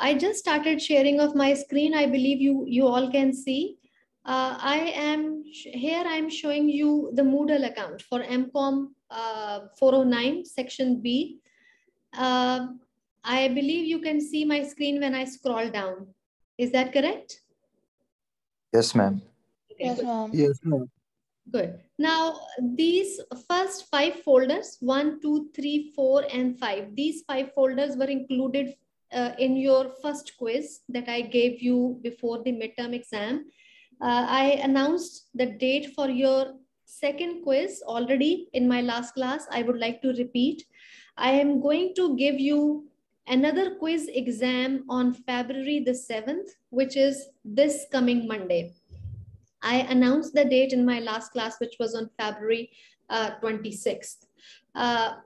I just started sharing of my screen. I believe you, you all can see. Uh, I am here, I'm showing you the Moodle account for MCOM uh, 409 section B. Uh, I believe you can see my screen when I scroll down. Is that correct? Yes, ma'am. Okay, Yes, ma'am. Yes, ma'am. Good. Now, these first five folders, one, two, three, four, and five, these five folders were included uh, in your first quiz that I gave you before the midterm exam. Uh, I announced the date for your second quiz already in my last class. I would like to repeat. I am going to give you another quiz exam on February the 7th, which is this coming Monday. I announced the date in my last class, which was on February uh, 26th. Uh,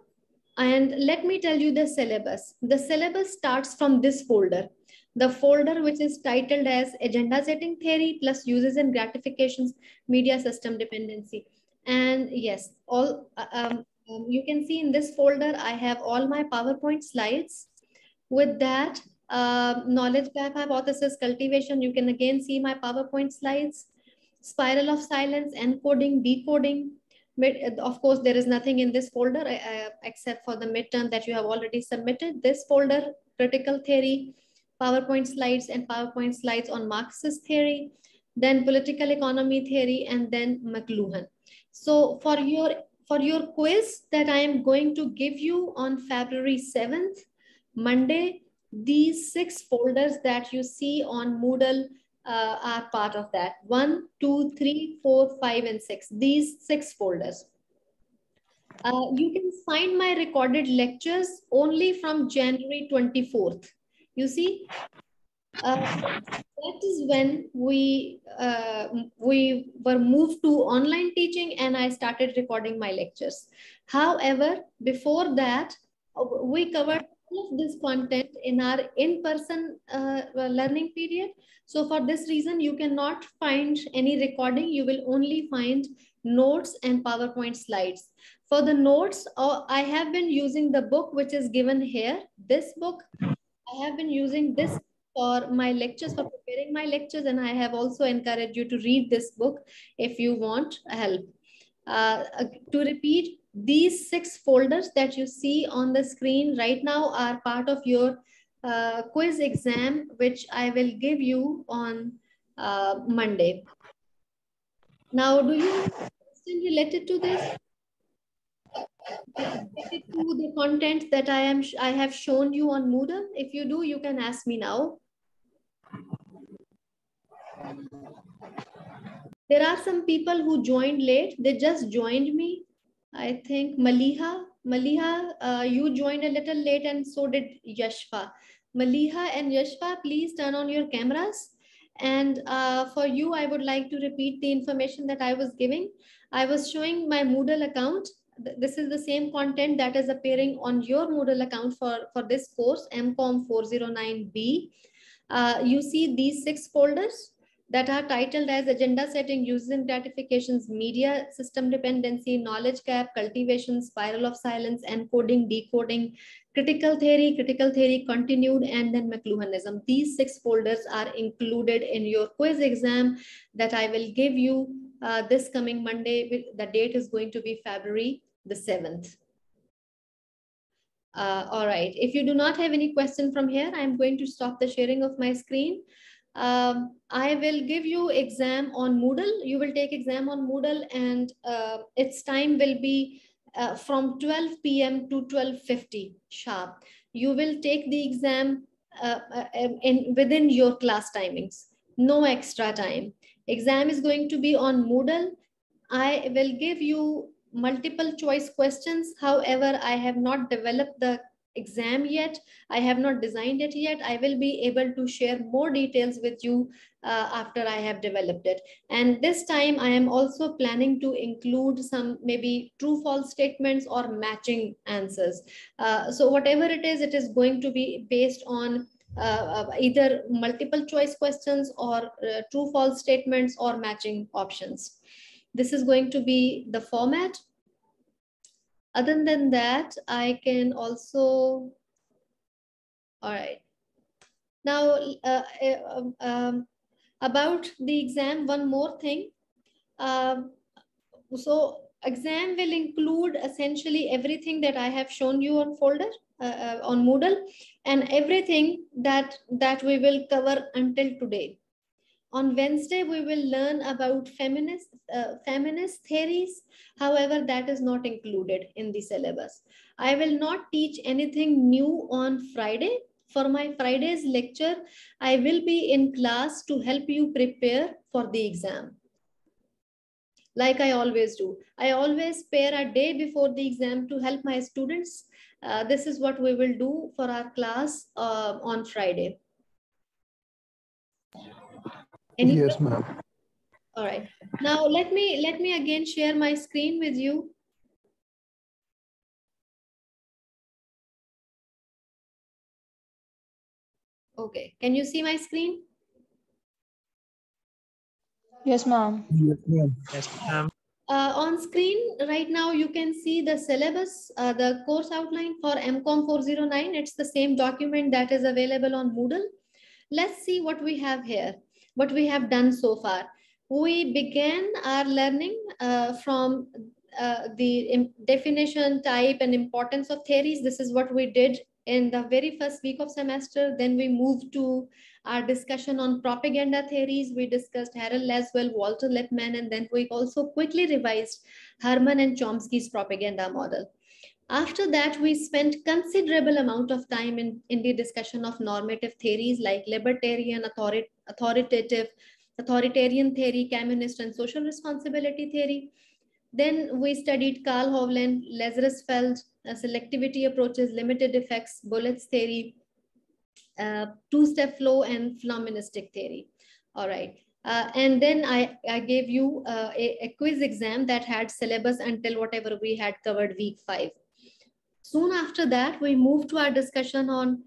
and let me tell you the syllabus. The syllabus starts from this folder. The folder which is titled as Agenda Setting Theory plus Uses and Gratifications Media System Dependency. And yes, all uh, um, um, you can see in this folder, I have all my PowerPoint slides. With that, uh, knowledge gap hypothesis cultivation, you can again see my PowerPoint slides spiral of silence, encoding, decoding. Mid, of course, there is nothing in this folder uh, except for the midterm that you have already submitted. This folder, critical theory, PowerPoint slides and PowerPoint slides on Marxist theory, then political economy theory, and then McLuhan. So for your, for your quiz that I am going to give you on February 7th, Monday, these six folders that you see on Moodle uh, are part of that. One, two, three, four, five, and six. These six folders. Uh, you can find my recorded lectures only from January 24th. You see, uh, that is when we uh, we were moved to online teaching and I started recording my lectures. However, before that, uh, we covered of this content in our in-person uh, learning period. So for this reason, you cannot find any recording. You will only find notes and PowerPoint slides. For the notes, uh, I have been using the book which is given here. This book, I have been using this for my lectures, for preparing my lectures, and I have also encouraged you to read this book if you want help. Uh, to repeat, these six folders that you see on the screen right now are part of your uh, quiz exam, which I will give you on uh, Monday. Now, do you have a question related to this? Related to the content that I am I have shown you on Moodle? If you do, you can ask me now. There are some people who joined late. They just joined me. I think Maliha, Maliha, uh, you joined a little late and so did Yashva. Maliha and Yashva, please turn on your cameras. And uh, for you, I would like to repeat the information that I was giving. I was showing my Moodle account. This is the same content that is appearing on your Moodle account for, for this course, MCOM 409B. Uh, you see these six folders that are titled as agenda setting, and gratifications, media system dependency, knowledge gap, cultivation, spiral of silence, encoding, decoding, critical theory, critical theory continued, and then McLuhanism. These six folders are included in your quiz exam that I will give you uh, this coming Monday. The date is going to be February the 7th. Uh, all right, if you do not have any question from here, I'm going to stop the sharing of my screen. Um, I will give you exam on Moodle. You will take exam on Moodle and uh, its time will be uh, from 12 p.m. to 12.50 sharp. You will take the exam uh, in within your class timings, no extra time. Exam is going to be on Moodle. I will give you multiple choice questions. However, I have not developed the exam yet. I have not designed it yet. I will be able to share more details with you uh, after I have developed it. And this time I am also planning to include some maybe true false statements or matching answers. Uh, so whatever it is, it is going to be based on uh, either multiple choice questions or uh, true false statements or matching options. This is going to be the format. Other than that, I can also, all right. Now, uh, uh, um, about the exam, one more thing. Um, so exam will include essentially everything that I have shown you on folder uh, uh, on Moodle and everything that that we will cover until today. On Wednesday, we will learn about feminist, uh, feminist theories. However, that is not included in the syllabus. I will not teach anything new on Friday. For my Friday's lecture, I will be in class to help you prepare for the exam. Like I always do. I always spare a day before the exam to help my students. Uh, this is what we will do for our class uh, on Friday. Any yes, ma'am. All right. Now let me let me again share my screen with you. Okay. Can you see my screen? Yes, ma'am. Yes, ma'am. Yes, ma'am. Uh, on screen right now, you can see the syllabus, uh, the course outline for MCOM 409. It's the same document that is available on Moodle. Let's see what we have here what we have done so far. We began our learning uh, from uh, the definition, type, and importance of theories. This is what we did in the very first week of semester. Then we moved to our discussion on propaganda theories. We discussed Harold Lasswell, Walter Lippmann, and then we also quickly revised Herman and Chomsky's propaganda model. After that, we spent considerable amount of time in, in the discussion of normative theories like libertarian, authority, authoritative, authoritarian theory, communist and social responsibility theory. Then we studied Carl Hovland, Lazarsfeld, uh, selectivity approaches, limited effects, bullets theory, uh, two-step flow and phenomenistic theory. All right. Uh, and then I, I gave you uh, a, a, quiz exam that had syllabus until whatever we had covered week five. Soon after that, we moved to our discussion on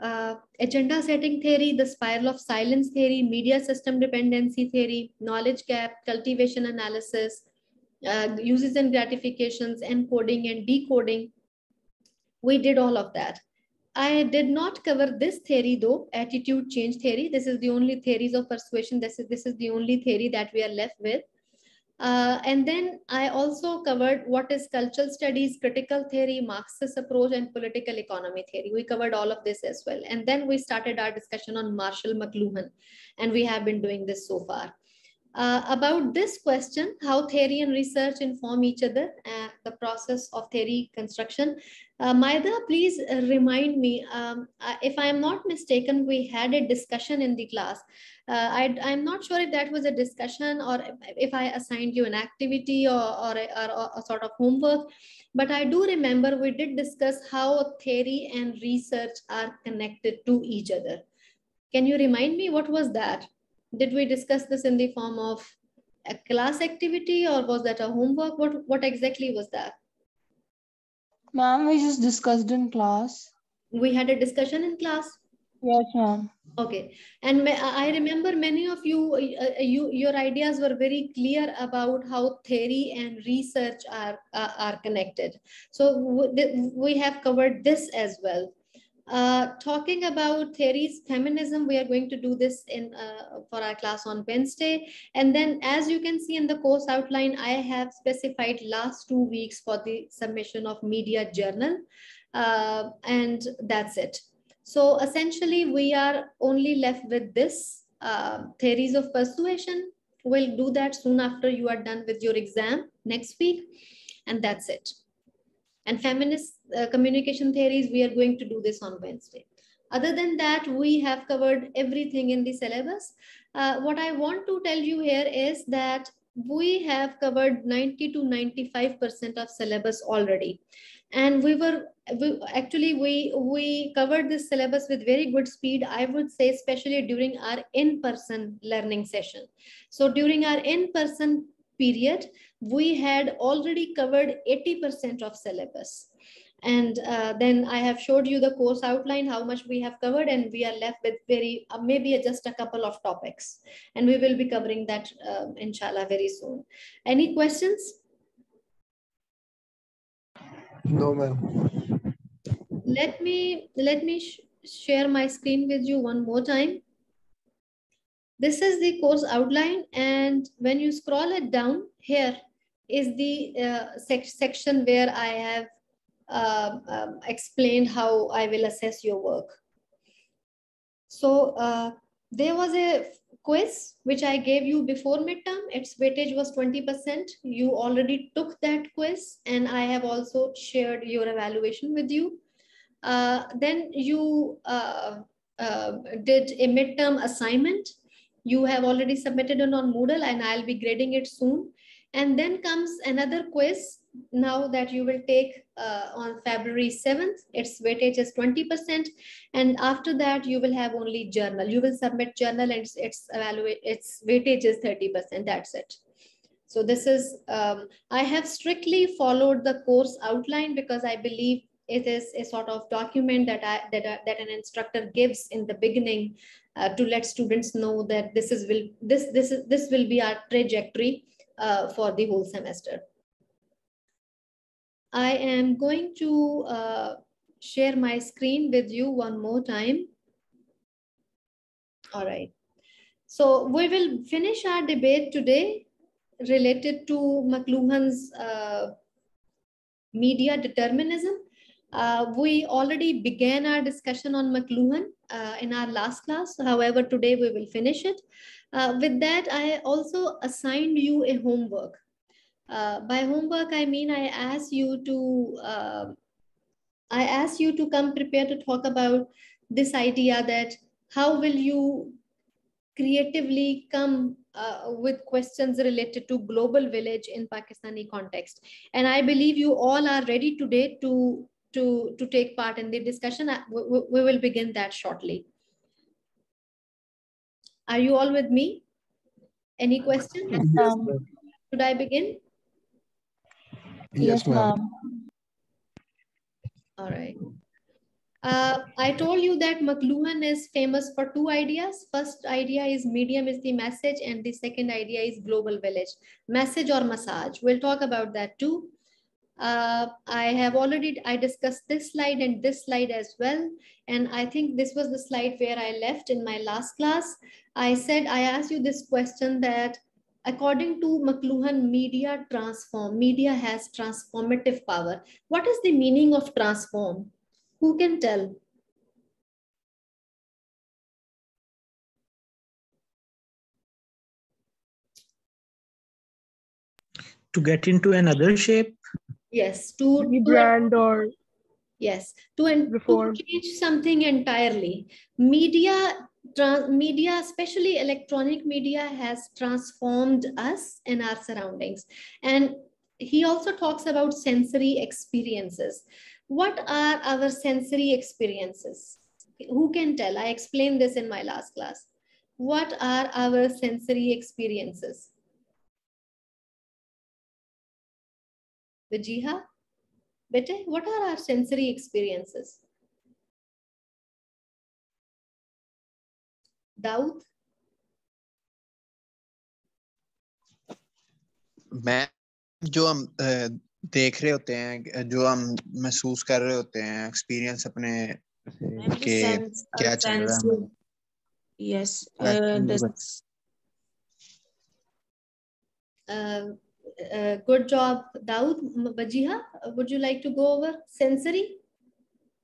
uh, agenda setting theory, the spiral of silence theory, media system dependency theory, knowledge gap, cultivation analysis, uh, uses and gratifications, encoding and decoding. We did all of that. I did not cover this theory though, attitude change theory. This is the only theories of persuasion. This is, this is the only theory that we are left with. Uh, and then I also covered what is cultural studies, critical theory, Marxist approach, and political economy theory. We covered all of this as well. And then we started our discussion on Marshall McLuhan, and we have been doing this so far. Uh, about this question, how theory and research inform each other, uh, the process of theory construction. Uh, Maida, please uh, remind me, um, uh, if I am not mistaken, we had a discussion in the class uh, I, I'm not sure if that was a discussion or if I assigned you an activity or, or, a, or a sort of homework, but I do remember we did discuss how theory and research are connected to each other. Can you remind me what was that? Did we discuss this in the form of a class activity or was that a homework? What, what exactly was that? Ma'am, we just discussed in class. We had a discussion in class? Yes, ma'am. Okay, and I remember many of you, uh, uh, you, your ideas were very clear about how theory and research are uh, are connected. So we have covered this as well. Uh, talking about theories, feminism, we are going to do this in uh, for our class on Wednesday. And then as you can see in the course outline, I have specified last two weeks for the submission of media journal. Uh, and that's it. So essentially, we are only left with this uh, theories of persuasion. We'll do that soon after you are done with your exam next week. And that's it. And feminist uh, communication theories, we are going to do this on Wednesday. Other than that, we have covered everything in the syllabus. Uh, what I want to tell you here is that we have covered 90 to 95% of syllabus already and we were we, actually we we covered this syllabus with very good speed i would say especially during our in-person learning session so during our in-person period we had already covered 80% of syllabus and uh, then i have showed you the course outline how much we have covered and we are left with very uh, maybe just a couple of topics and we will be covering that uh, inshallah very soon any questions no, ma'am. Let me let me share my screen with you one more time. This is the course outline. And when you scroll it down, here is the uh, sec section where I have uh, um, explained how I will assess your work. So uh, there was a quiz which I gave you before midterm. Its weightage was 20%. You already took that quiz and I have also shared your evaluation with you. Uh, then you uh, uh, did a midterm assignment. You have already submitted it on Moodle and I'll be grading it soon. And then comes another quiz now that you will take uh, on February 7th. Its weightage is 20%. And after that, you will have only journal. You will submit journal and its, its, evaluate, its weightage is 30%. That's it. So this is, um, I have strictly followed the course outline because I believe it is a sort of document that I, that, uh, that an instructor gives in the beginning uh, to let students know that this is will this this is this will be our trajectory uh, for the whole semester. I am going to uh, share my screen with you one more time. All right. So we will finish our debate today related to McLuhan's uh, media determinism. Uh, we already began our discussion on McLuhan uh, in our last class. However, today we will finish it. Uh, with that, I also assigned you a homework. Uh, by homework, I mean I asked you to uh, I asked you to come prepared to talk about this idea that how will you creatively come uh, with questions related to global village in Pakistani context. And I believe you all are ready today to, to, to take part in the discussion. We, we will begin that shortly. Are you all with me? Any questions? Yes, Should I begin? Yes, ma'am. All right. Uh, I told you that McLuhan is famous for two ideas. First idea is medium is the message and the second idea is global village. Message or massage. We'll talk about that too. Uh, I have already, I discussed this slide and this slide as well. And I think this was the slide where I left in my last class. I said, I asked you this question that according to McLuhan, media transform, media has transformative power. What is the meaning of transform? Who can tell? To get into another shape? Yes, to rebrand or yes, to, en- reform. to change something entirely. Media, tra- media, especially electronic media, has transformed us and our surroundings. And he also talks about sensory experiences. What are our sensory experiences? Who can tell? I explained this in my last class. What are our sensory experiences? Vajiha, bete, what are our sensory experiences? Daud? मैं जो हम अ, देख रहे होते हैं जो हम महसूस कर रहे होते हैं एक्सपीरियंस अपने कि sense, क्या uh, चल रहा है Yes, uh, Uh, uh, good job, Daud. Vajiha, would you like to go over sensory?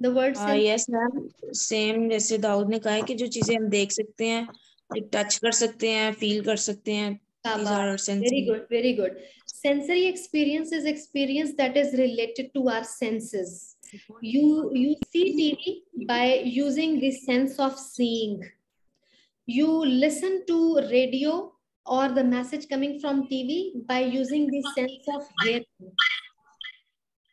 The word uh, yes ma'am same जैसे दाऊद ने कहा है कि जो चीज़ें हम देख सकते हैं टच कर सकते हैं फील कर सकते हैं these are sensory Very good, very good. Sensory experience is experience that is related to our senses. You, you see TV by using the sense of seeing. You listen to radio or the message coming from TV by using the sense of hearing.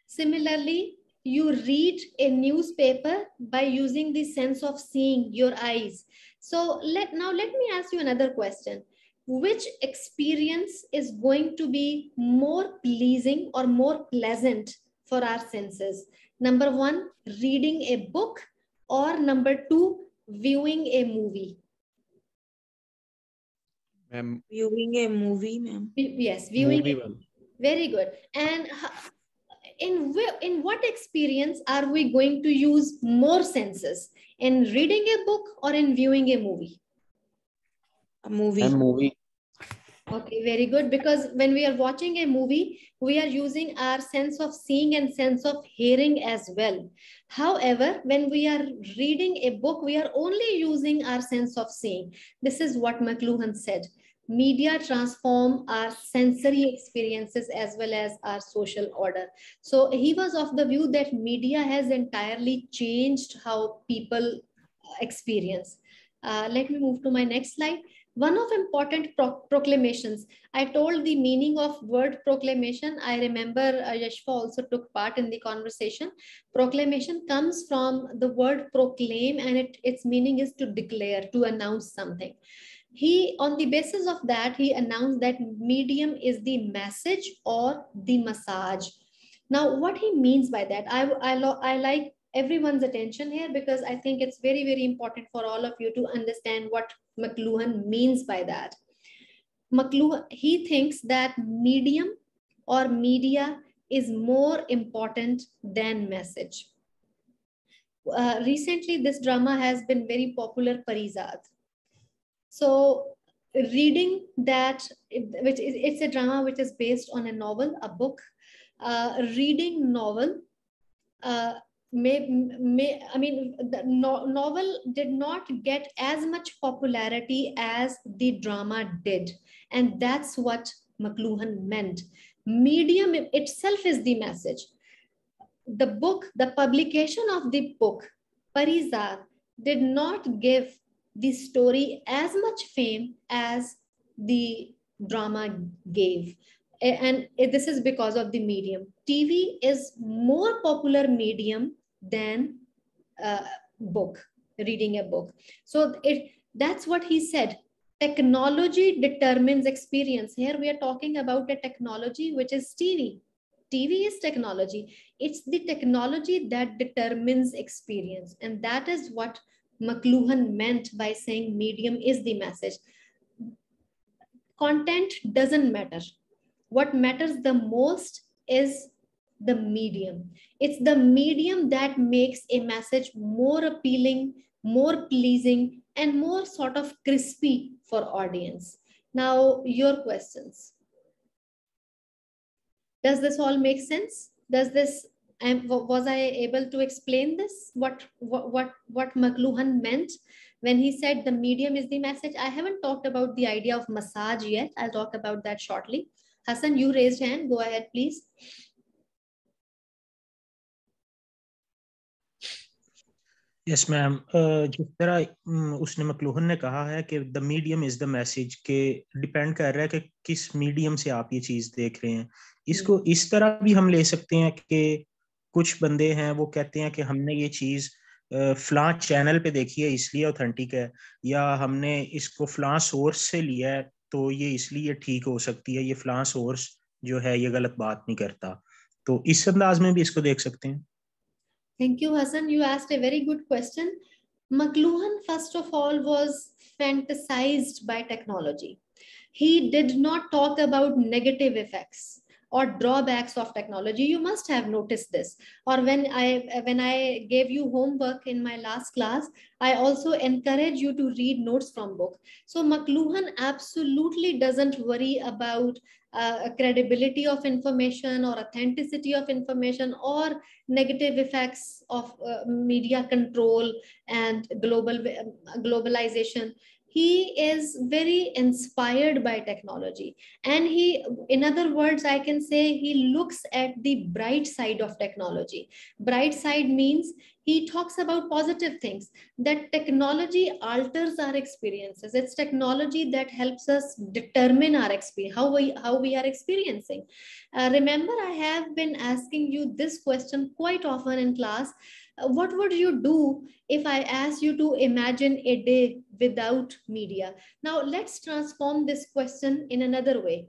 Similarly, you read a newspaper by using the sense of seeing your eyes. So let now let me ask you another question which experience is going to be more pleasing or more pleasant for our senses? Number one, reading a book, or number two, viewing a movie. Viewing a movie, ma'am. Yes, viewing. Movie, very good. And in in what experience are we going to use more senses in reading a book or in viewing a movie? A movie. A movie. Okay, very good. Because when we are watching a movie, we are using our sense of seeing and sense of hearing as well. However, when we are reading a book, we are only using our sense of seeing. This is what McLuhan said. Media transform our sensory experiences as well as our social order. So he was of the view that media has entirely changed how people experience. Uh, let me move to my next slide. One of important pro proclamations. I told the meaning of word proclamation. I remember uh, also took part in the conversation. Proclamation comes from the word proclaim and it, its meaning is to declare to announce something he on the basis of that he announced that medium is the message or the massage now what he means by that i i, I like everyone's attention here because I think it's very, very important for all of you to understand what McLuhan means by that. McLuhan, he thinks that medium or media is more important than message. Uh, recently, this drama has been very popular, Parizad. So reading that, which is, it's a drama which is based on a novel, a book. Uh, reading novel uh, may, may I mean, the no, novel did not get as much popularity as the drama did. And that's what McLuhan meant. Medium itself is the message. The book, the publication of the book, Parizad, did not give the story as much fame as the drama gave and this is because of the medium tv is more popular medium than a book, reading a book. So it that's what he said. Technology determines experience. Here we are talking about a technology which is TV. TV is technology. It's the technology that determines experience. And that is what McLuhan meant by saying medium is the message. Content doesn't matter. What matters the most is the medium. It's the medium that makes a message more appealing, more pleasing, and more sort of crispy for audience. Now, your questions. Does this all make sense? Does this, um, was I able to explain this? What, what, what, what McLuhan meant when he said the medium is the message? I haven't talked about the idea of massage yet. I'll talk about that shortly. Hassan, you raised hand. Go ahead, please. Yes ma'am जिस तरह उसने McLuhan ने कहा है कि the medium is the message के depend कर रहा है कि किस मीडियम से आप ये चीज़ देख रहे हैं इसको हम्म। इस तरह भी हम ले सकते हैं कि कुछ बंदे हैं, वो कहते हैं कि हमने ये चीज़ फला चैनल पे देखी है, इसलिए ऑथेंटिक है, या हमने इसको फला सोर्स से लिया है तो ये इसलिए ठीक हो सकती है, ये फला सोर्स जो है, ये गलत बात नहीं करता। तो इस अंदाज में भी इसको देख सकते हैं। Thank you Hasan you asked a very good question McLuhan first of all was fantasized by technology he did not talk about negative effects or drawbacks of technology you must have noticed this. Or when i when i gave you homework in my last class i also encourage you to read notes from book. So mcluhan absolutely doesn't worry about uh, credibility of information or authenticity of information or negative effects of uh, media control and global uh, globalization he is very inspired by technology. And he in other words i can say he looks at the bright side of technology. Bright side means he talks about positive things that technology alters our experiences. It's technology that helps us determine our experience how we how we are experiencing. Uh, remember i have been asking you this question quite often in class what would you do if I ask you to imagine a day without media? Now, let's transform this question in another way.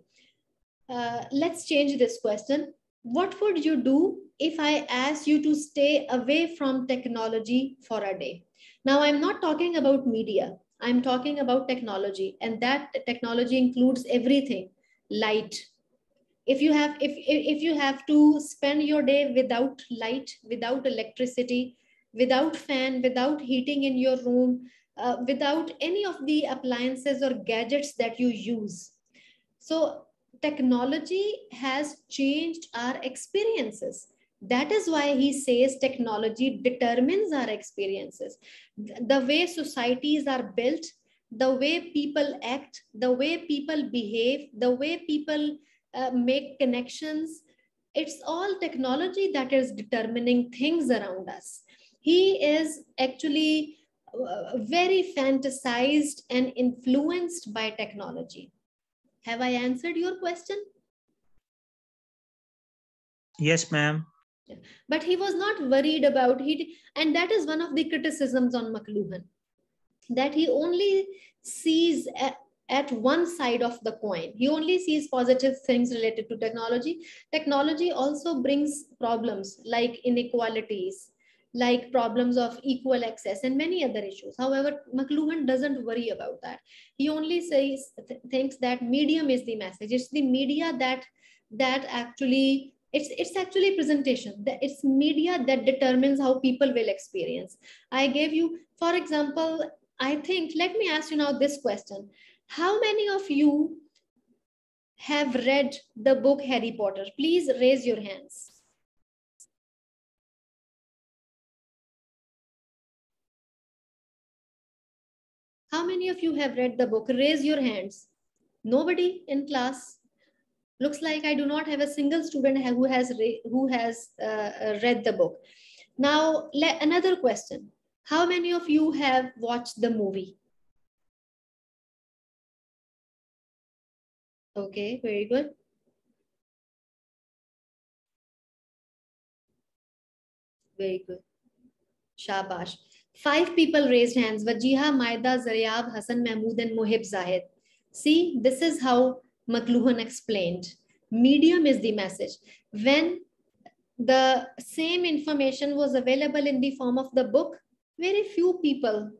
Uh, let's change this question. What would you do if I ask you to stay away from technology for a day? Now, I'm not talking about media. I'm talking about technology, and that technology includes everything light, if you have if if you have to spend your day without light without electricity without fan without heating in your room uh, without any of the appliances or gadgets that you use. So technology has changed our experiences. That is why he says technology determines our experiences. The way societies are built the way people act the way people behave the way people uh, make connections. It's all technology that is determining things around us. He is actually uh, very fantasized and influenced by technology. Have i answered your question? Yes ma'am. But he was not worried about he and that is one of the criticisms on mcluhan that he only sees at, one side of the coin. He only sees positive things related to technology. Technology also brings problems like inequalities like problems of equal access and many other issues. However mcluhan doesn't worry about that. He only says th- thinks that medium is the message. It's the media that that actually it's it's actually presentation. It's media that determines how people will experience. I gave you for example i think let me ask you now this question how many of you have read the book harry potter? Please raise your hands. How many of you have read the book? Raise your hands. Nobody in class? Looks like I do not have a single student who has who has uh, uh, read the book. Now, another question: How many of you have watched the movie? Okay, very good. Very good. Shabash. Five people raised hands. Wajiha, Maida, Zaryab, Hassan Mahmood, and Mohib Zahid. See, this is how McLuhan explained. Medium is the message. When the same information was available in the form of the book, very few people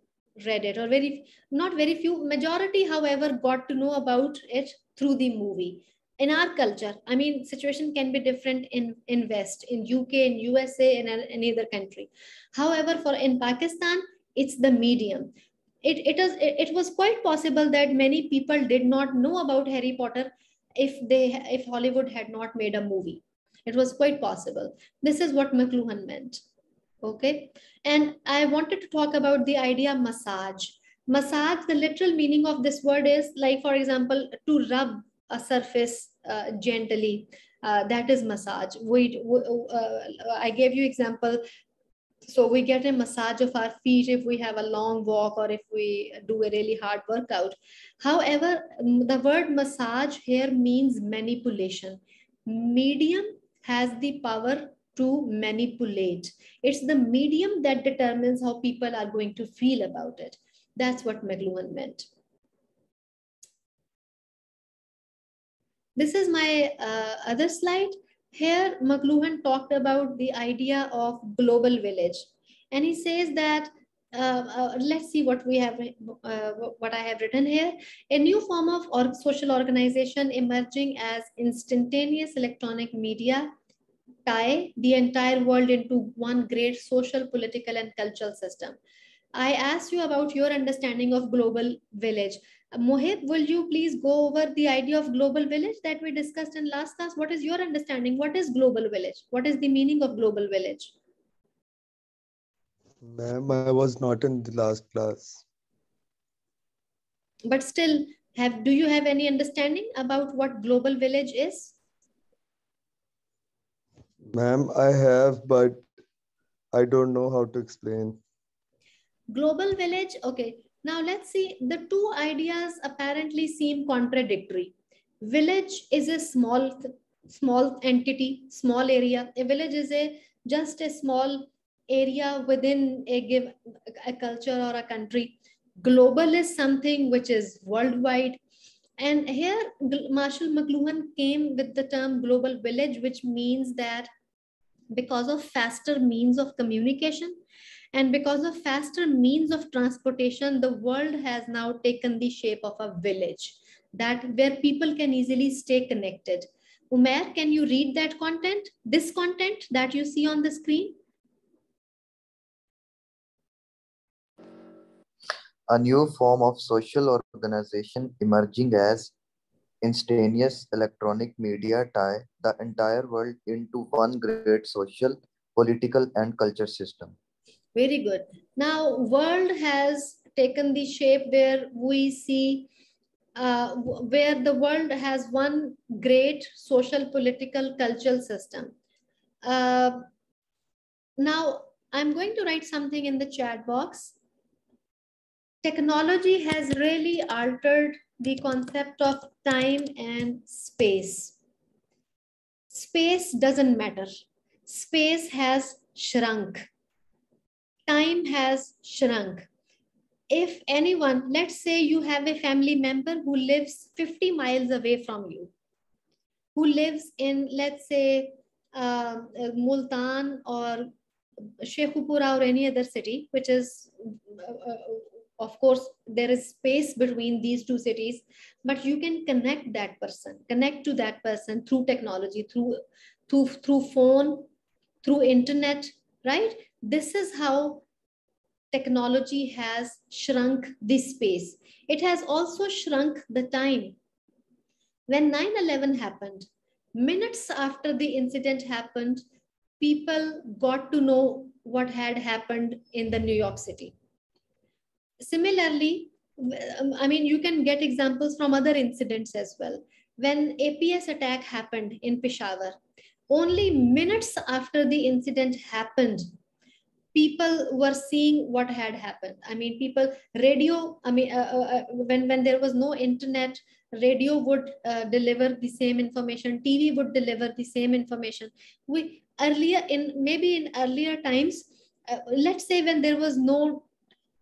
read it or very not very few majority however got to know about it through the movie in our culture i mean situation can be different in in west in uk in usa in any other country however for in pakistan it's the medium it, it, is, it was quite possible that many people did not know about Harry Potter if they if Hollywood had not made a movie. It was quite possible. This is what McLuhan meant. Okay. And I wanted to talk about the idea massage. Massage, the literal meaning of this word is like, for example, to rub a surface uh, gently. Uh, that is massage. We, uh, I gave you example so we get a massage of our feet if we have a long walk or if we do a really hard workout however the word massage here means manipulation medium has the power to manipulate it's the medium that determines how people are going to feel about it that's what mcluhan meant this is my uh, other slide here, McLuhan talked about the idea of global village. And he says that, uh, uh, let's see what we have, uh, what I have written here. A new form of or social organization emerging as instantaneous electronic media tie the entire world into one great social, political, and cultural system. I asked you about your understanding of global village. Uh, Mohib, will you please go over the idea of global village that we discussed in last class? What is your understanding? What is global village? What is the meaning of global village? Ma'am, I was not in the last class. But still, have do you have any understanding about what global village is? Ma'am, I have, but I don't know how to explain. Global village, okay. Now let's see, the two ideas apparently seem contradictory. Village is a small, small entity, small area. A village is a just a small area within a give a culture or a country. Global is something which is worldwide. And here Marshall McLuhan came with the term global village, which means that because of faster means of communication, and because of faster means of transportation, the world has now taken the shape of a village that where people can easily stay connected. Umair, can you read that content? This content that you see on the screen? A new form of social organization emerging as instantaneous electronic media tie the entire world into one great social, political, and culture system. Very good. Now, world has taken the shape where we see uh, where the world has one great social, political, cultural system. Uh, now, I'm going to write something in the chat box. Technology has really altered the concept of time and space. Space doesn't matter. Space has shrunk. Time has shrunk if anyone, let's say you have a family member who lives 50 miles away from you, who lives in, let's say, uh, Multan or Sheikhupura or any other city, which is, uh, uh, of course, there is space between these two cities, but you can connect that person, connect to that person through technology, through, through, through phone, through internet, right? This is how technology has shrunk this space. It has also shrunk the time. When 9-11 happened, minutes after the incident happened, people got to know what had happened in the New York City. Similarly, um, I mean, you can get examples from other incidents as well. When APS attack happened in Peshawar, only minutes after the incident happened, people were seeing what had happened i mean people radio i mean uh, uh, uh, when when there was no internet radio would uh, deliver the same information tv would deliver the same information we earlier in maybe in earlier times uh, let's say when there was no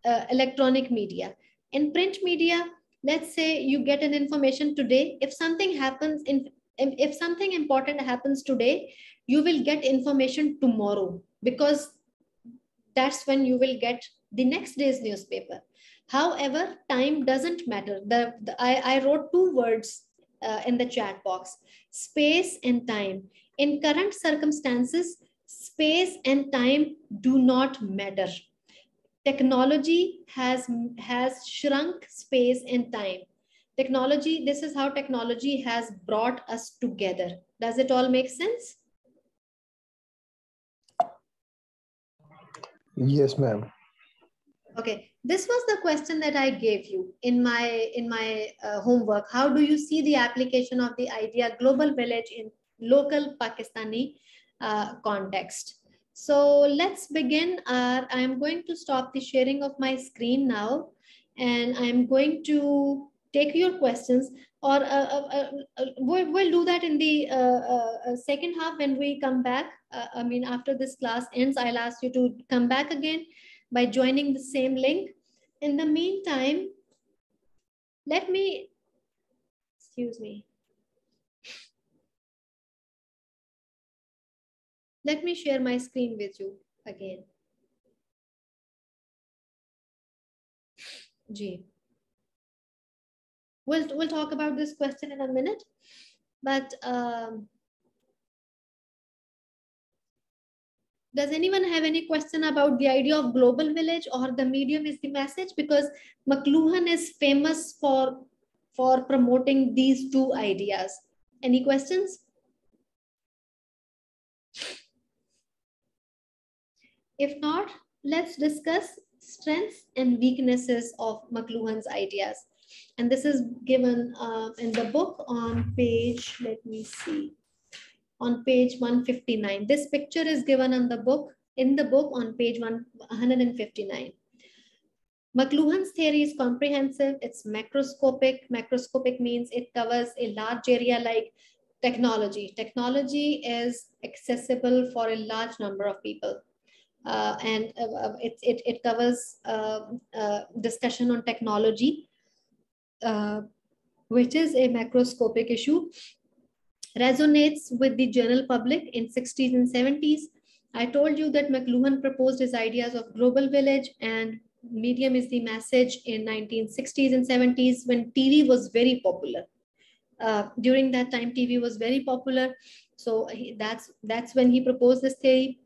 uh, electronic media in print media let's say you get an information today if something happens in if something important happens today you will get information tomorrow because that's when you will get the next day's newspaper. However, time doesn't matter. The, the I, I wrote two words uh, in the chat box, space and time. In current circumstances, space and time do not matter. Technology has, has shrunk space and time. Technology, this is how technology has brought us together. Does it all make sense? Yes, ma'am. Okay, this was the question that I gave you in my in my uh, homework. How do you see the application of the idea global village in local Pakistani uh, context? So let's begin. Uh, I'm going to stop the sharing of my screen now, and I'm going to take your questions or uh, uh, uh, uh we'll, we'll, do that in the uh, second half when we come back. I mean, after this class ends, I'll ask you to come back again by joining the same link. In the meantime, let me, excuse me. Let me share my screen with you again. G. We'll, we'll talk about this question in a minute, but um, does anyone have any question about the idea of global village or the medium is the message? Because McLuhan is famous for, for promoting these two ideas. Any questions? If not, let's discuss strengths and weaknesses of McLuhan's ideas. And this is given uh, in the book on page, let me see, on page 159. This picture is given on the book, in the book on page 159. McLuhan's theory is comprehensive. It's macroscopic. Macroscopic means it covers a large area like technology. Technology is accessible for a large number of people. Uh, and uh, uh it, it, it covers uh, uh, discussion on technology uh, which is a macroscopic issue, resonates with the general public in 60s and 70s. I told you that McLuhan proposed his ideas of global village and medium is the message in 1960s and 70s when TV was very popular. uh, during that time tv was very popular so he, that's that's when he proposed this theory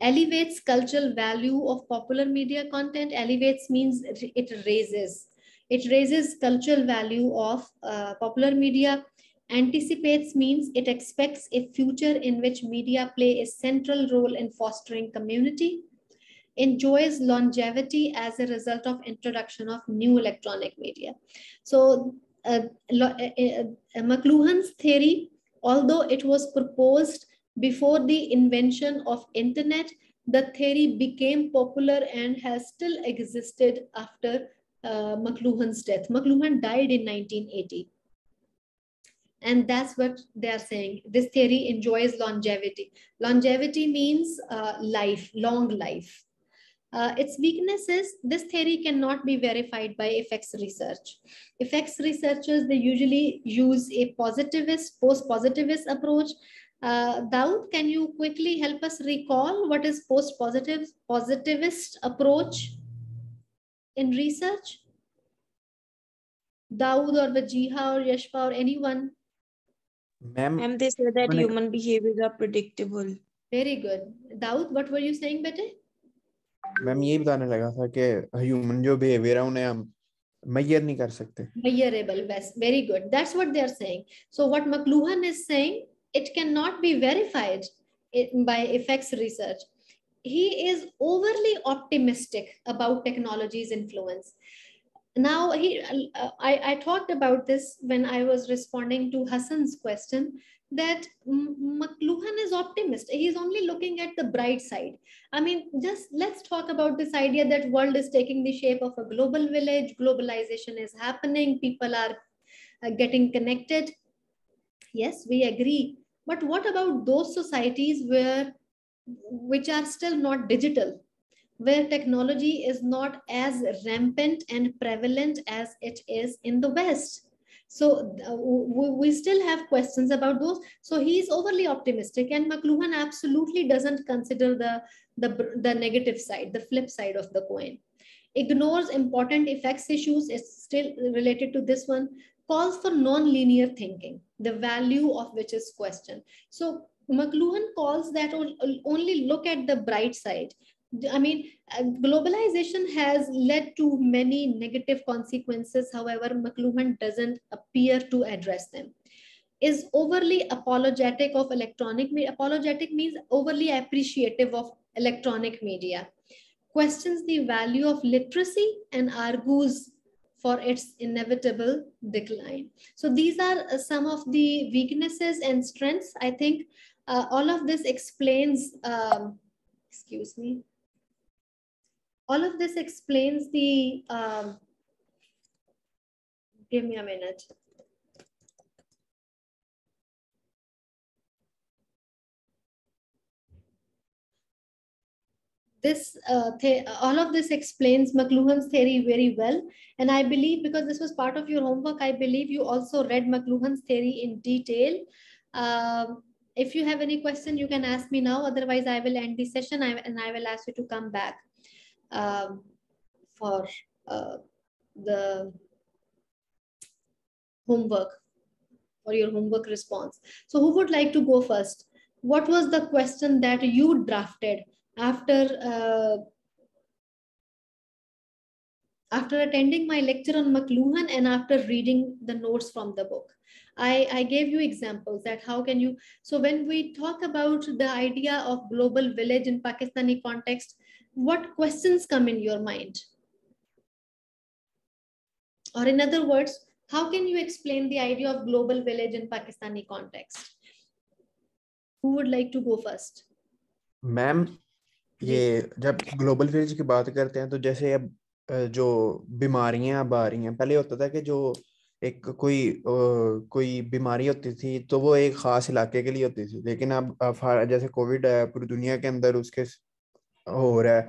elevates cultural value of popular media content elevates means it raises. It raises cultural value of uh, popular media. Anticipates means it expects a future in which media play a central role in fostering community enjoys longevity as a result of introduction of new electronic media. So uh, uh, uh, mcluhan's theory although it was proposed before the invention of internet the theory became popular and has still existed after uh, mcluhan's death mcluhan died in 1980 and that's what they are saying this theory enjoys longevity longevity means uh, life long life uh, its weakness is this theory cannot be verified by effects research. Effects researchers, they usually use a positivist, post-positivist approach. Uh, Daud, can you quickly help us recall what is post-positive positivist approach in research? Daud or Vajiha or Yashpa or anyone? Ma'am, and they say that human behaviors are predictable. Very good. Daud, what were you saying, Bete? Ma'am यही बताने लगा था कि human जो behaviour है उन्हें हम measure नहीं कर सकते measurable best very good that's what they are saying so what mcluhan is saying it cannot be verified by effects research he is overly optimistic about technology's influence now he I, I talked about this when i was responding to hassan's question that McLuhan is optimist. He's only looking at the bright side. I mean, just let's talk about this idea that world is taking the shape of a global village. Globalization is happening. People are uh, getting connected. Yes, we agree. But what about those societies where, which are still not digital, where technology is not as rampant and prevalent as it is in the West? So uh, we, still have questions about those. So he's overly optimistic and McLuhan absolutely doesn't consider the, the, the negative side, the flip side of the coin. Ignores important effects issues, it's still related to this one, calls for non-linear thinking, the value of which is questioned. So McLuhan calls that only look at the bright side. I mean, uh, globalization has led to many negative consequences. However, McLuhan doesn't appear to address them. Is overly apologetic of electronic media. Apologetic means overly appreciative of electronic media. Questions the value of literacy and argues for its inevitable decline. So these are uh, some of the weaknesses and strengths. I think uh, all of this explains, um, excuse me, all of this explains the, um, give me a minute. This, uh, all of this explains McLuhan's theory very well. And I believe because this was part of your homework, I believe you also read McLuhan's theory in detail. Um, if you have any question, you can ask me now. Otherwise, I will end the session and I will ask you to come back um, for uh, the homework or your homework response. So who would like to go first? What was the question that you drafted after uh, after attending my lecture on McLuhan and after reading the notes from the book? I, I gave you examples that how can you, so when we talk about the idea of global village in Pakistani context, what questions come in your mind? Or in other words, how can you explain the idea of global village in Pakistani context? Who would like to go first? Ma'am ये जब global village की बात करते हैं तो जैसे अब जो बीमारियाँ अब आ रही हैं पहले होता था कि जो एक कोई कोई बीमारी होती थी तो वो एक खास इलाके के लिए होती थी। लेकिन अब जैसे कोविड है पूरी दुनिया के अंदर उसके हो रहा है।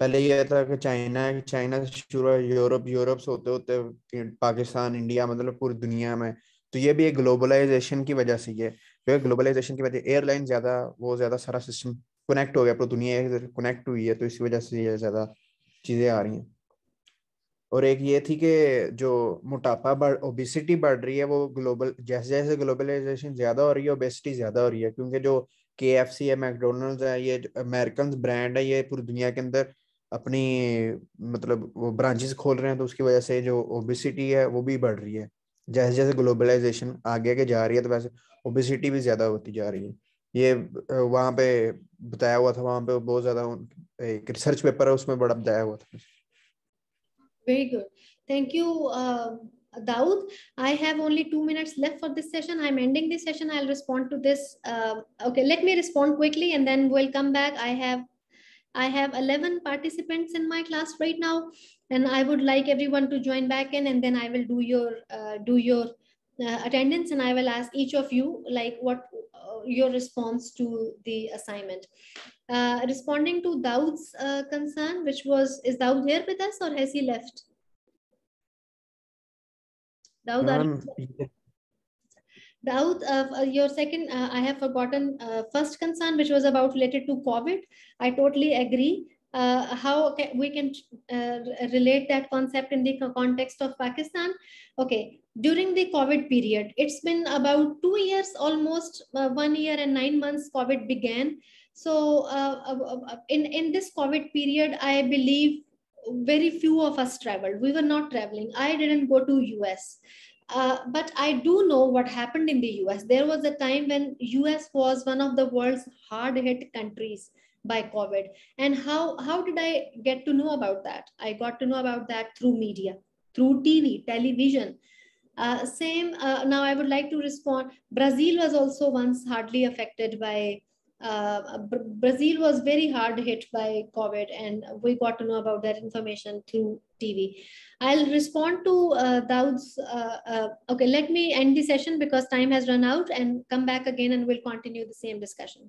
पहले ये था कि चाइना चाइना से शुरू यूरोप यूरोप से होते होते पाकिस्तान इंडिया मतलब पूरी दुनिया में। तो ये भी एक ग्लोबलाइजेशन की वजह से ये है। ग्लोबलाइजेशन की वजह एयरलाइन ज़्यादा वो ज़्यादा सारा सिस्टम कनेक्ट हो गया पूरी दुनिया कनेक्ट हुई है तो इसी वजह से ये ज़्यादा चीज़ें आ रही हैं। और एक ये थी कि जो मोटापा बढ़ ओबिसिटी बढ़ रही है, वो ग्लोबल जैसे जैसे ग्लोबलाइजेशन ज़्यादा हो रही है ओबेसिटी ज़्यादा हो रही है, क्योंकि जो के एफ़ सी है मैकडोनल्ड है, ये अमेरिकन ब्रांड है, ये पूरी दुनिया के अंदर अपनी मतलब वो ब्रांचेस खोल रहे हैं तो उसकी वजह से जो ओबिसिटी है, वो भी बढ़ रही है। जैसे जैसे ग्लोबलाइजेशन आगे के जा रही है तो वैसे ओबिसिटी भी ज़्यादा होती जा रही है। ये वहाँ पे बताया हुआ था वहाँ पे बहुत ज्यादा एक रिसर्च पेपर है उसमें बड़ा बताया हुआ था Very good. Thank you, uh, Daud. I have only two minutes left for this session. I'm ending this session. I'll respond to this. Uh, okay, let me respond quickly and then we'll come back. I have I have 11 participants in my class right now, and I would like everyone to join back in, and then I will do your uh, do your uh, attendance, and I will ask each of you like what uh, your response to the assignment. Uh, responding to Daud's uh, concern, which was, is Daud here with us or has he left? Daud, um, Daud, uh, your second, uh, I have forgotten uh, first concern, which was about related to COVID. I totally agree. Uh, how can, we can relate that concept in the context of Pakistan? Okay, during the COVID period, it's been about two years, almost one year and nine months COVID began so uh, uh, uh, in, in this COVID period, I believe very few of us traveled. We were not traveling. I didn't go to US. Uh, but I do know what happened in the US. There was a time when US was one of the world's hard hit countries by COVID. And how, how did I get to know about that? I got to know about that through media, through TV, television. Uh, same, uh, now I would like to respond. Brazil was also once hardly affected by uh, Brazil was very hard hit by COVID, and we got to know about that information through TV. I'll respond to uh, Daud's. Uh, uh, okay, let me end the session because time has run out and come back again and we'll continue the same discussion.